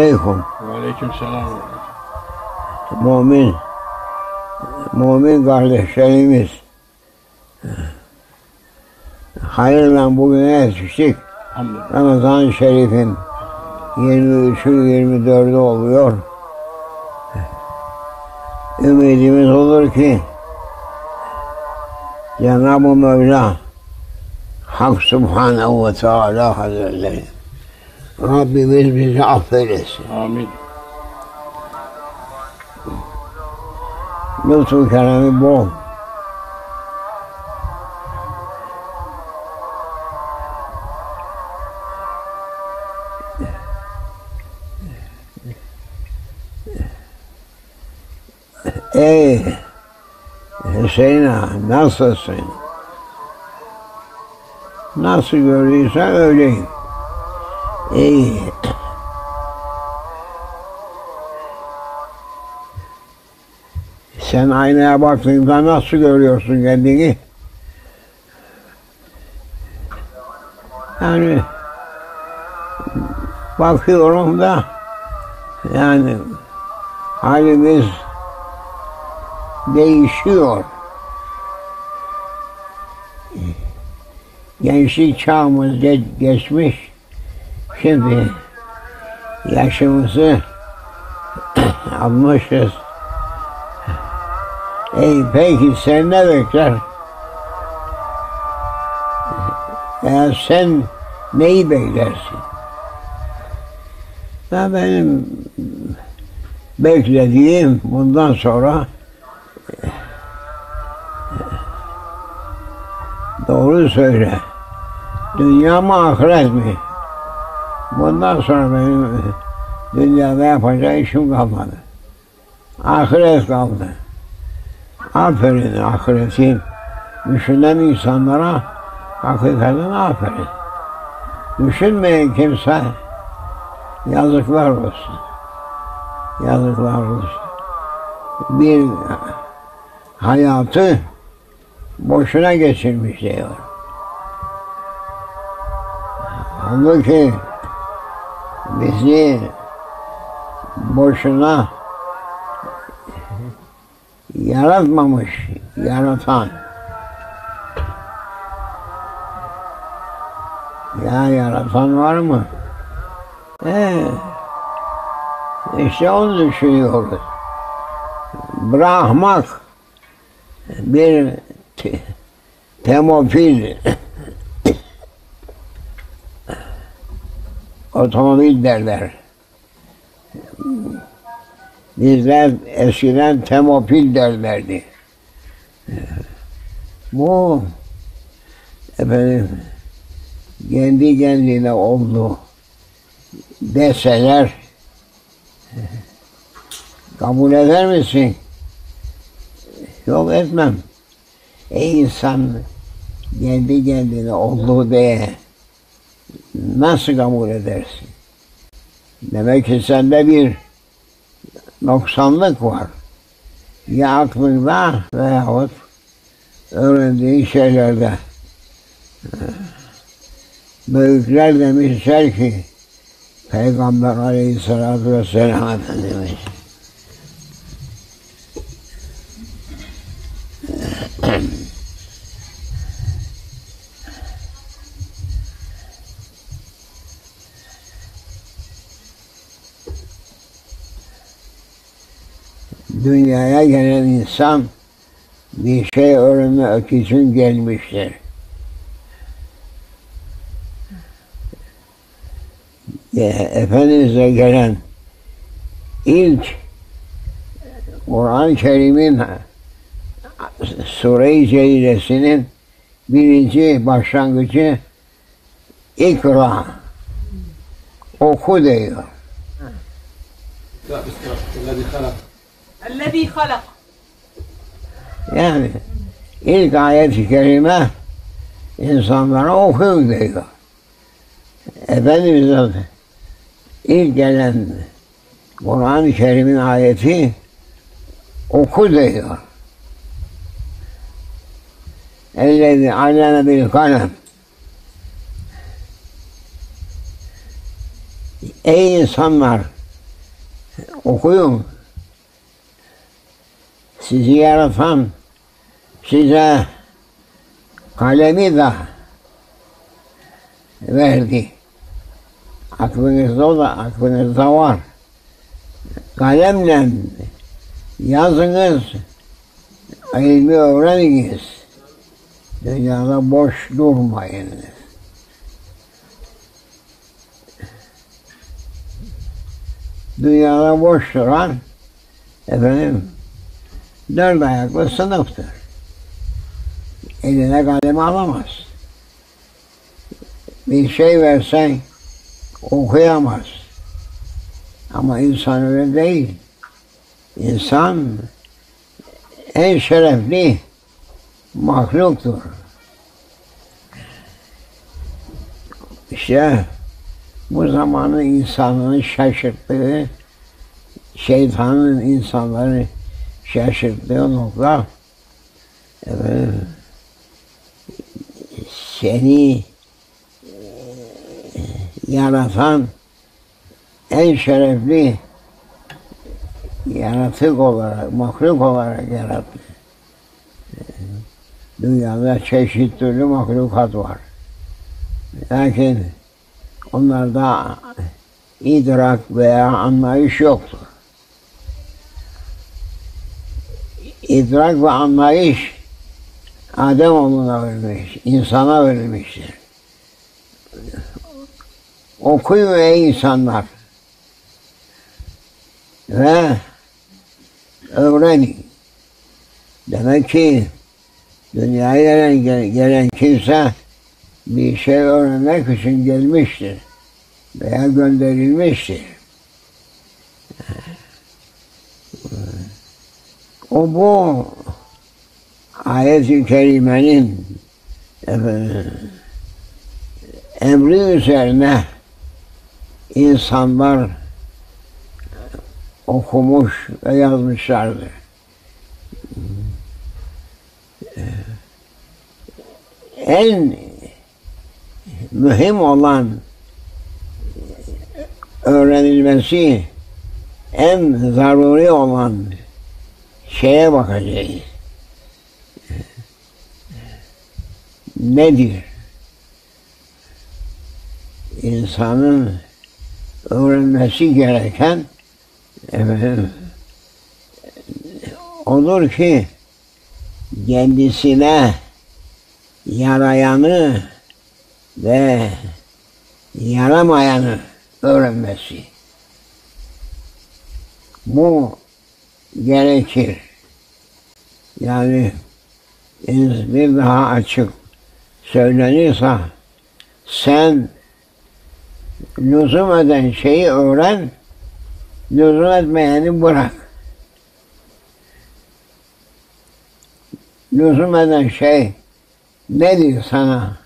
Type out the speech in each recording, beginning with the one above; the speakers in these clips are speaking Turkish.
Aleyküm. Aleyküm selam. Mümin, mümin kardeşlerimiz. Hayırla bugüne yetiştik. Ramazan-ı Şerif'in 23'ü 24'ü oluyor. Ümidimiz olur ki Cenab-ı Mevla Hak Subhanehu ve Teala Hazretleri Rabbimiz bizi affeylesin. Amin. Lütfu keremi bol. Ey Hüseyin ağa, nasılsın? Nasıl gördüysen öyleyim. İyi. Sen aynaya baktığında nasıl görüyorsun kendini? Yani bakıyorum da yani halimiz değişiyor. Gençlik çağımız ge- geçmiş. Şimdi yaşımızı almışız. Ey peki sen ne bekler? Eğer sen neyi beklersin? Ya benim beklediğim bundan sonra doğru söyle. Dünya mı ahiret mi? Bundan sonra benim dünyada yapacak işim kalmadı. Ahiret kaldı. Aferin ahiretin düşünen insanlara hakikaten aferin. Düşünmeyen kimse yazıklar olsun. Yazıklar olsun. Bir hayatı boşuna geçirmiş diyor. Halbuki bizi boşuna yaratmamış, yaratan. Ya yaratan var mı? Ee, işte onu düşünüyoruz. Bırakmak bir te- temofil otomobil derler. Bizler eskiden temopil derlerdi. Bu efendim kendi kendine oldu deseler kabul eder misin? Yok etmem. Ey insan kendi kendine oldu diye nasıl kabul edersin? Demek ki sende bir noksanlık var. Ya aklında veyahut öğrendiğin şeylerde. Büyükler demişler ki Peygamber aleyhissalatü vesselam Efendimiz dünyaya gelen insan bir şey öğrenmek için gelmiştir. Efendimiz'e gelen ilk Kur'an-ı Kerim'in Sure-i Celilesi'nin birinci başlangıcı ikra oku diyor. الذي خلق Yani ilk ayet-i kerime insanlara okuyun diyor. Efendimiz'e ilk gelen Kur'an-ı Kerim'in ayeti oku diyor. Ellezi alleme bil kalem. Ey insanlar okuyun. Sizi yaratan size kalemi de verdi. Aklınızda o da aklınızda var. Kalemle yazınız, ilmi öğreniniz. Dünyada boş durmayınız. Dünyada boş duran efendim dört ayaklı sınıftır. Eline kalem alamaz. Bir şey versen okuyamaz. Ama insan öyle değil. İnsan en şerefli mahluktur. İşte bu zamanın insanını şaşırttığı, şeytanın insanları şaşırttığı seni yaratan en şerefli yaratık olarak, mahluk olarak yarattı. Dünyada çeşit türlü mahlukat var. Lakin onlarda idrak veya anlayış yoktur. İdrak ve anlayış Adem oğluna verilmiş, insana verilmiştir. Okuyun ey insanlar ve öğrenin. Demek ki dünyaya gelen, gelen kimse bir şey öğrenmek için gelmiştir veya gönderilmiştir. O bu ayet-i kerimenin efendim, emri üzerine insanlar okumuş ve yazmışlardır. En mühim olan öğrenilmesi en zaruri olan şeye bakacağız. Nedir? İnsanın öğrenmesi gereken efendim, olur ki kendisine yarayanı ve yaramayanı öğrenmesi. Bu gerekir. Yani bir daha açık söylenirse sen lüzum eden şeyi öğren, lüzum etmeyeni bırak. Lüzum eden şey nedir sana?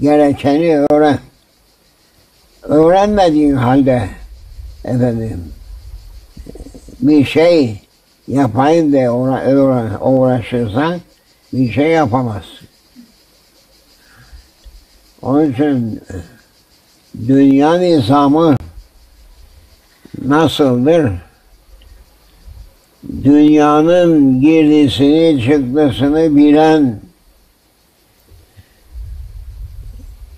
Gerekeni öğren. Öğrenmediğin halde efendim bir şey yapayım diye uğra uğraşırsan bir şey yapamazsın. Onun için dünya nizamı nasıldır? Dünyanın girdisini çıktısını bilen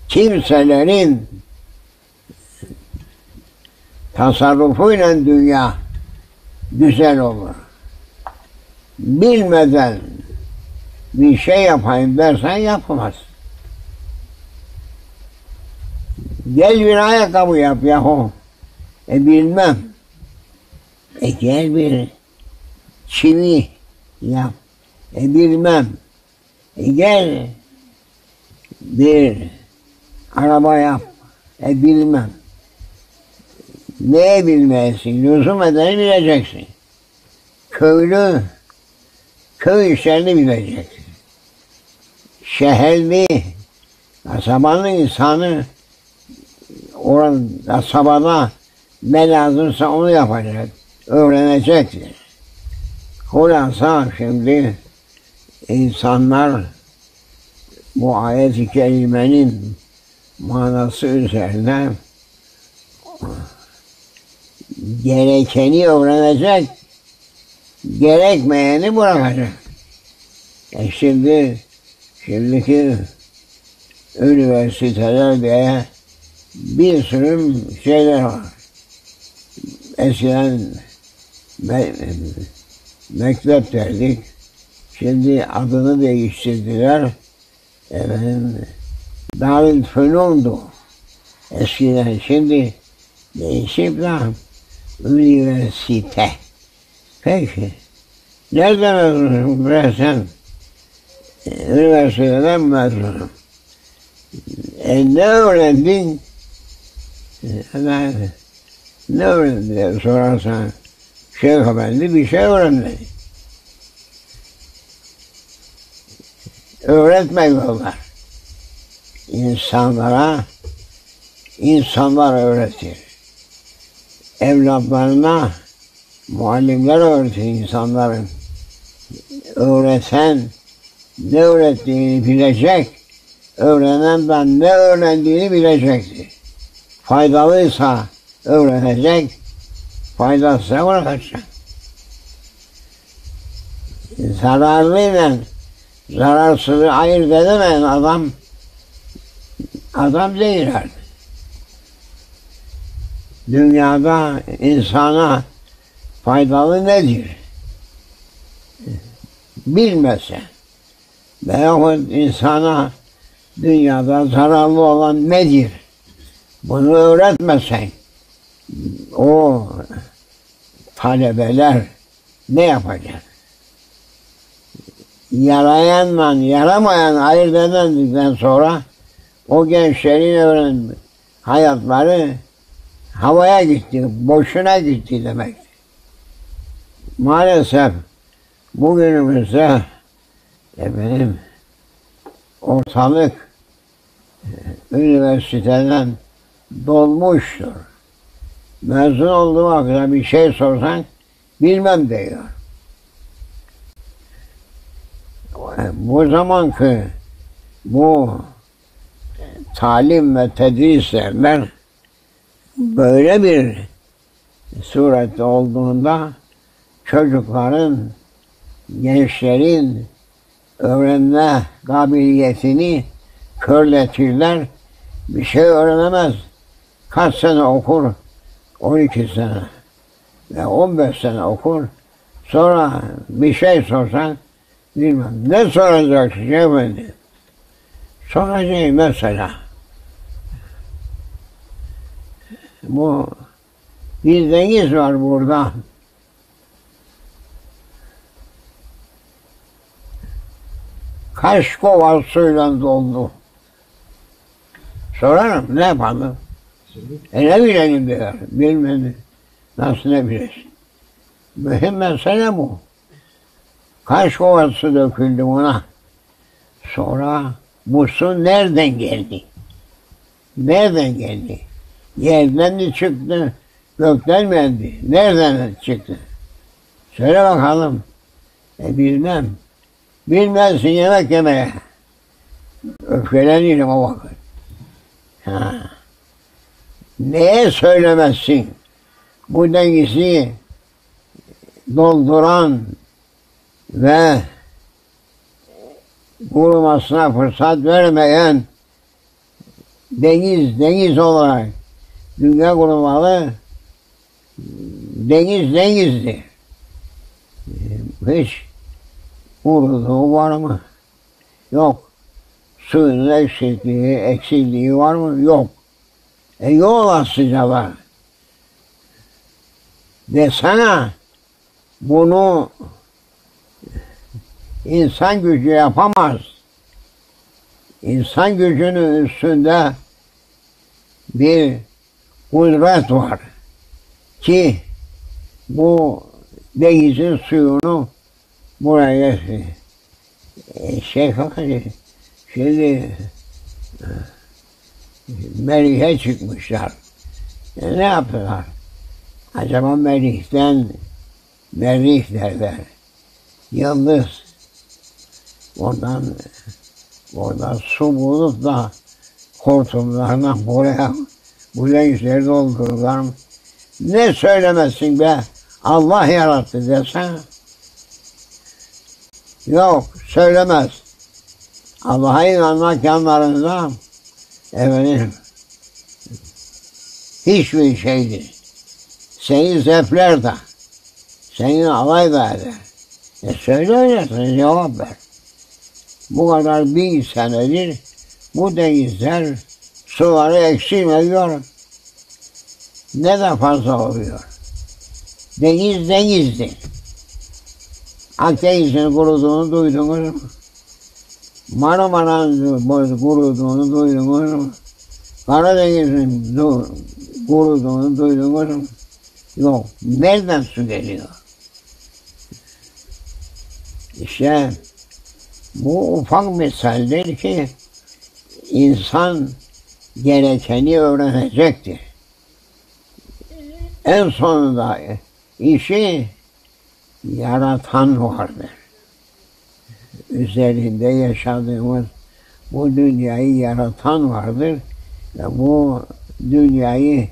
kimselerin tasarrufuyla dünya güzel olur. Bilmeden bir şey yapayım dersen yapamaz. Gel bir ayakkabı yap yahu. E bilmem. E gel bir çivi yap. E bilmem. E gel bir araba yap. E bilmem. Neye bilmezsin? Lüzum edeni bileceksin. Köylü köy işlerini bileceksin. Şehirli kasabanın insanı oran kasabada ne lazımsa onu yapacak, öğrenecektir. Hulasa şimdi insanlar bu ayet-i kerimenin manası üzerine gerekeni öğrenecek, gerekmeyeni bırakacak. E şimdi, şimdiki üniversitelerde bir sürü şeyler var. Eskiden me mektep derdik. Şimdi adını değiştirdiler. Efendim, Darül Fünun'du. Eskiden şimdi değişip de üniversite. Peki. Nereden mezunum? Bre sen? Üniversiteden mezunum. E ne öğrendin? Ben, ne öğrendin diye sorarsan Şeyh Efendi bir şey öğrenmedi. Öğretmek var. İnsanlara insanlar öğretir. Evlatlarına muallimler öğretir insanların. Öğreten ne öğrettiğini bilecek, öğrenen de ne öğrendiğini bilecektir. Faydalıysa öğrenecek, faydasızsa bırakacak. Zararlıyla zararsızı ayırt edemeyen adam adam değil artık. Dünyada insana faydalı nedir? Bilmese veyahut insana dünyada zararlı olan nedir? Bunu öğretmesen o talebeler ne yapacak? Yarayanla yaramayan ayırt edildikten sonra o gençlerin öğren hayatları havaya gitti, boşuna gitti demek. Maalesef bugünümüzde efendim ortalık e, üniversiteden dolmuştur. Mezun olduğum hakkında bir şey sorsan bilmem diyor. Bu zamanki bu talim ve tedrislerler böyle bir surette olduğunda çocukların, gençlerin öğrenme kabiliyetini körletirler. Bir şey öğrenemez. Kaç sene okur? 12 sene ve 15 sene okur. Sonra bir şey sorsan bilmem. Ne soracaksın efendi? Soracağım mesela. Bu bir deniz var burada. Kaç kova suyla doldu. Sorarım ne yapalım? E ne bilelim diyor. Bilmedi. Nasıl ne bilesin? Mühim mesele bu. Kaç kova su döküldü buna. Sonra bu su nereden geldi? Nereden geldi? Yerden mi çıktı? Gökten mi indi? Nereden çıktı? Söyle bakalım. E bilmem. Bilmezsin yemek yemeye. Öfkelenirim o vakit. Ha. Neye söylemezsin? Bu dengesi dolduran ve kurumasına fırsat vermeyen deniz deniz olarak dünya kurumalı deniz denizdir. Hiç kuruduğu var mı? Yok. Suyun eksikliği, eksikliği var mı? Yok. E yol aslında var. Desene bunu insan gücü yapamaz. İnsan gücünün üstünde bir kudret var ki bu denizin suyunu buraya şey hani şimdi Merih'e çıkmışlar. E, ne yaptılar? Acaba Merih'ten Merih derler. Yıldız. Oradan oradan su bulup da hortumlarına buraya bu gençleri doldururlar. Ne söylemezsin be? Allah yarattı desene. Yok söylemez. Allah'a inanmak yanlarında efendim hiçbir şeydir. Seni zepler de seni alay da eder. E söyle öylesine cevap ver. Bu kadar bin senedir bu denizler suları eksilmiyor. Ne de fazla oluyor. Deniz denizdir. Akdeniz'in kuruduğunu duydunuz mu? Marmara'nın kuruduğunu duydunuz? Karadeniz'in du kuruduğunu duydunuz? Yok. Nereden su geliyor? İşte bu ufak misaldir ki insan gerekeni öğrenecektir. En sonunda işi yaratan vardır. Üzerinde yaşadığımız bu dünyayı yaratan vardır ve bu dünyayı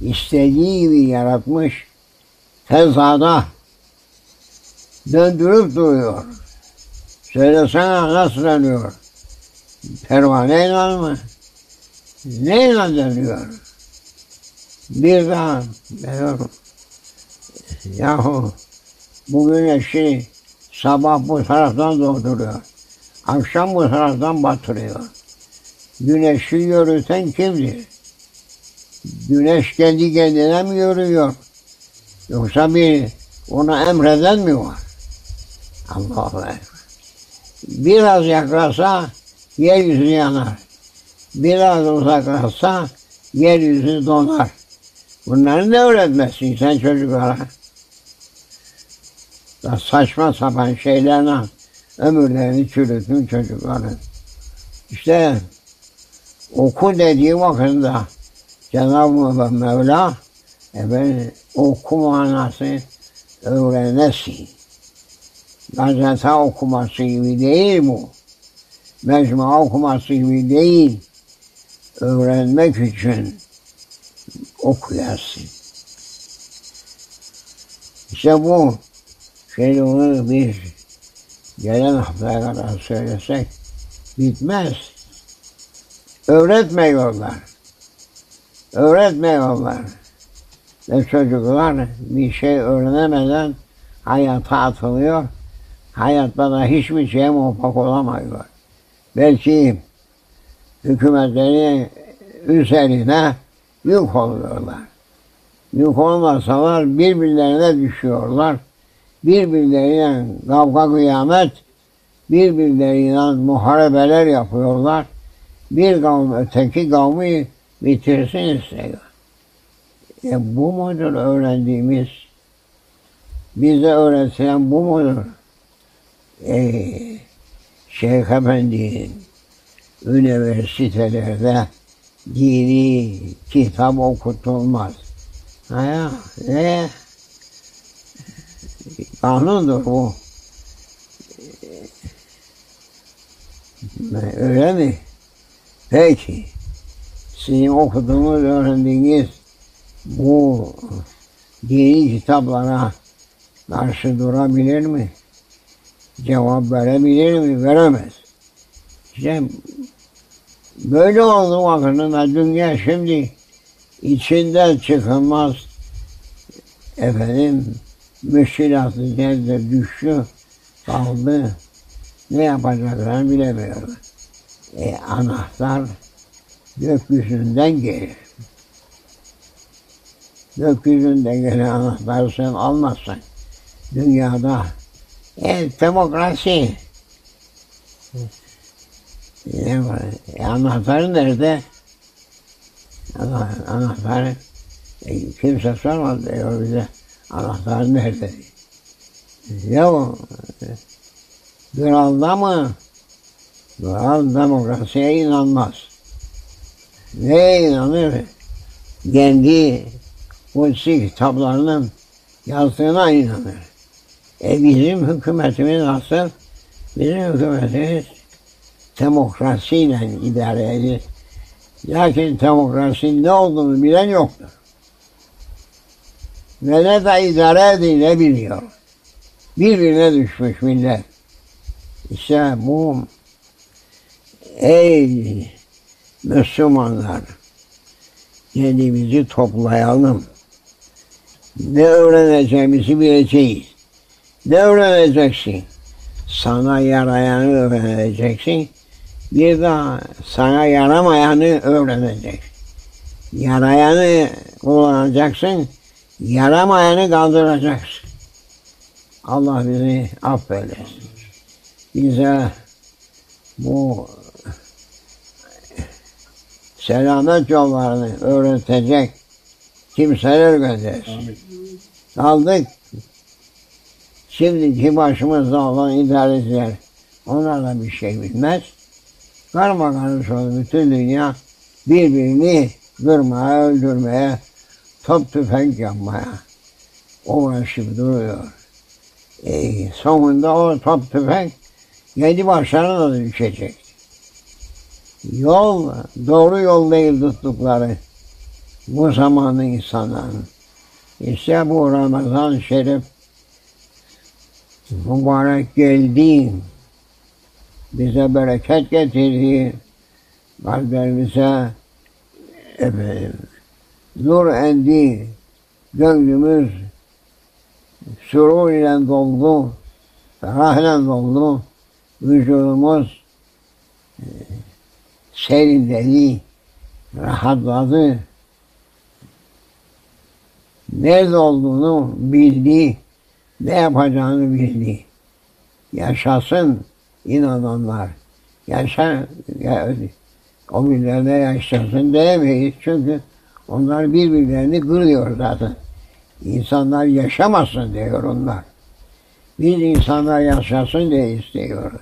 istediği gibi yaratmış tezada döndürüp duruyor. Söylesene nasıl dönüyor? Pervaneyle mi? Neyle dönüyor? Bir daha diyorum. Yahu bu güneşi sabah bu taraftan doğduruyor. Akşam bu taraftan batırıyor. Güneşi yürüten kimdir? Güneş kendi kendine mi yürüyor? Yoksa bir ona emreden mi var? Allah'a ekber. Biraz yaklaşsa yeryüzü yanar. Biraz uzaklaşsa yeryüzü donar. Bunları ne öğretmezsin sen çocuklara? Da saçma sapan şeylerle ömürlerini çürütün çocukların. İşte oku dediği vakitde Cenab-ı Mevla efendim, oku manası öğrenesin. Gazete okuması gibi değil bu. Mecmua okuması gibi değil. Öğrenmek için okuyasın. İşte bu şey onu bir gelen haftaya kadar söylesek bitmez. Öğretmiyorlar. Öğretmiyorlar. Ve çocuklar bir şey öğrenemeden hayata atılıyor. Hayatta da hiçbir şeye muvaffak olamıyorlar. Belki hükümetleri üzerine yük oluyorlar. Yük olmasalar birbirlerine düşüyorlar. Birbirleriyle kavga kıyamet, birbirleriyle muharebeler yapıyorlar. Bir kavim öteki kavmi bitirsin istiyor. E bu mudur öğrendiğimiz? Bize öğretilen bu mudur? E, Şeyh Efendi'nin üniversitelerde dini kitap okutulmaz. Ha ne? Kanundur bu. Öyle mi? Peki. Sizin okuduğunuz, öğrendiğiniz bu dini kitaplara karşı durabilir mi? Cevap verebilir mi? Veremez. İşte böyle oldu vakitinde dünya şimdi içinden çıkılmaz efendim müşkilatı nerede düştü kaldı ne yapacaklarını bilemiyorlar. E, anahtar gökyüzünden gelir. Gökyüzünden gelen anahtarı sen almazsan dünyada e, demokrasi ne? E, anahtarı nerede? Anahtarı e, kimse sormadı diyor bize. Anahtarı nerede? Ya kralda mı? Kral demokrasiye inanmaz. Neye inanır? Kendi kutsi kitaplarının yazdığına inanır. E bizim hükümetimiz nasıl? Bizim hükümetimiz demokrasiyle idare edilir. Lakin demokrasinin ne olduğunu bilen yoktur. Ve ne de idare edin biliyor. Birbirine düşmüş millet. İşte bu ey Müslümanlar kendimizi toplayalım. Ne öğreneceğimizi bileceğiz. Ne öğreneceksin? Sana yarayanı öğreneceksin. Bir daha sana yaramayanı öğreneceksin. Yarayanı kullanacaksın. Yaramayanı kaldıracaksın. Allah bizi affeylesin. Bize bu selamet yollarını öğretecek kimseler göndersin. Aldık. Şimdiki başımızda olan idareciler onlar da bir şey bilmez. Karma karış bütün dünya birbirini kırmaya, öldürmeye, top tüfek yapmaya uğraşıp duruyor. E, sonunda o top tüfek kendi başlarına da düşecek. Yol, doğru yol değil tuttukları bu zamanın insanların. İşte bu Ramazan Şerif mübarek geldi, bize bereket getirdi, kalplerimize efendim, nur endi, gönlümüz surur ile doldu, ferah ile doldu, vücudumuz e, serinledi, rahatladı. Nerede olduğunu bildi, ne yapacağını bildi. Yaşasın inananlar. Yaşa, ya, o günlerde yaşasın diyemeyiz. Çünkü onlar birbirlerini kırıyor zaten. İnsanlar yaşamasın diyor onlar. Biz insanlar yaşasın diye istiyoruz.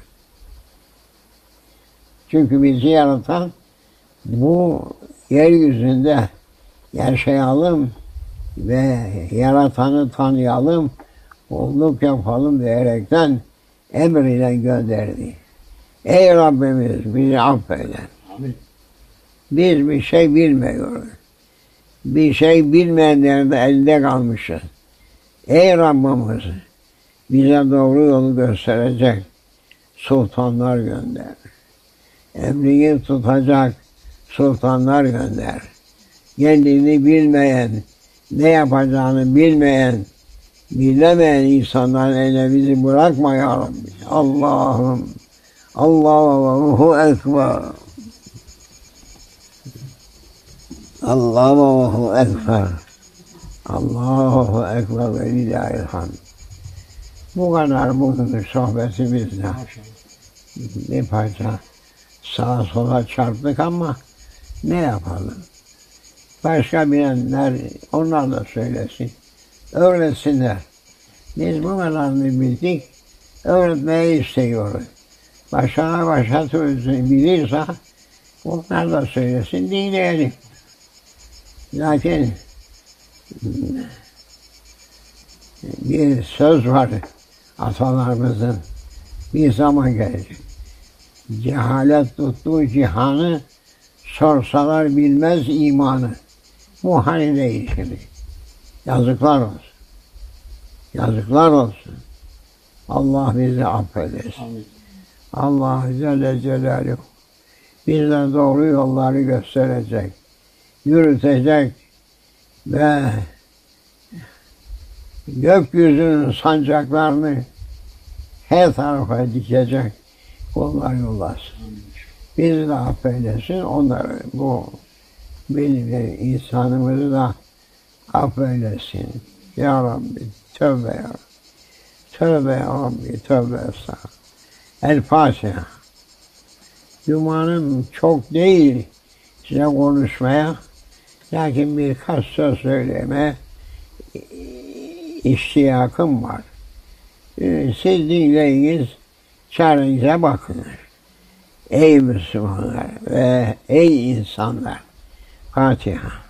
Çünkü bizi yaratan bu yeryüzünde yaşayalım ve yaratanı tanıyalım, olduk yapalım diyerekten emriyle gönderdi. Ey Rabbimiz bizi affeyle. Biz bir şey bilmiyoruz. Bir şey bilmeyenlerin de elde kalmışız. Ey Rabbimiz bize doğru yolu gösterecek sultanlar gönder. Emrini tutacak sultanlar gönder. Kendini bilmeyen, ne yapacağını bilmeyen, bilemeyen insanların eline bizi bırakma ya Rabbi. Allah'ım. Allahu Ekber. Allahu Ekber. Allahu Ekber ve Lillahilhamd. Bu kadar bugünkü sohbetimizde bir parça sağa sola çarptık ama ne yapalım? Başka bilenler onlar da söylesin. Öğretsinler. Biz bu kadarını bildik. Öğretmeyi istiyoruz. Başka başka türlüsünü bilirse onlar da söylesin dinleyelim. Lakin bir söz var atalarımızın bir zaman gelecek. Cehalet tuttuğu cihanı sorsalar bilmez imanı. Bu değil şimdi. Yazıklar olsun. Yazıklar olsun. Allah bizi affedesin. Amin. Allah Celle Celaluhu bize doğru yolları gösterecek, yürütecek ve gökyüzünün sancaklarını her tarafa dikecek kullar yollasın. Bizi de affeylesin, onları bu benim insanımızı da affeylesin. Ya Rabbi, tövbe ya Rabbi. Tövbe ya Rabbi, tövbe estağfurullah. El Fatiha. Cumanın çok değil size konuşmaya, lakin birkaç söz söyleme iştiyakım var. Ee, siz dinleyiniz, çarenize bakın. Ey Müslümanlar ve ey insanlar. Fatiha.